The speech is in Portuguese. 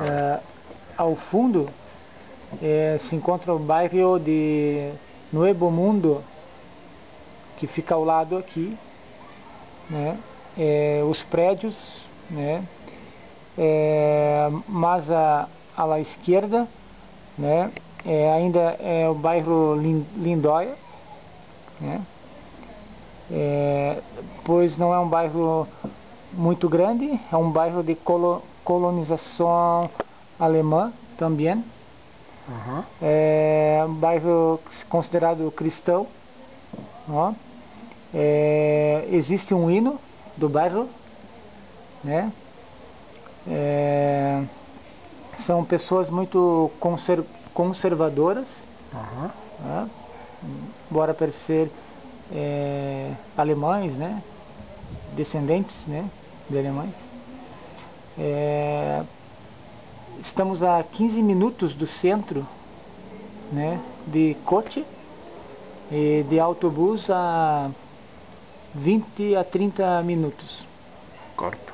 É, ao fundo é, se encontra o bairro de Nuevo Mundo, que fica ao lado aqui, né? É, os prédios, né? Mas a, à esquerda, né? Ainda é o bairro Lindóia, né? Pois não é um bairro muito grande, é um bairro de colo, colonização alemã também. Uhum. É um bairro considerado cristão. Ó. É, existe um hino do bairro, né? É, são pessoas muito conser, conservadoras, uhum. né? embora parecer é, alemães, né? descendentes né? de alemães. É, estamos a 15 minutos do centro né? de coche e de autobus a 20 a 30 minutos. Corto.